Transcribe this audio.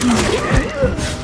Hum.